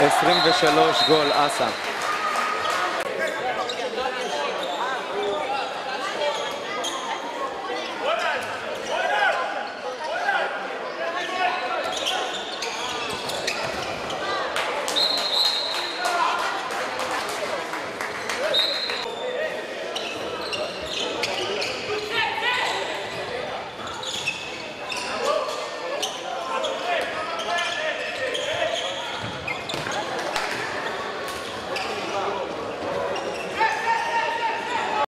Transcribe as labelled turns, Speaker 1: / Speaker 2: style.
Speaker 1: 23 גול אסה.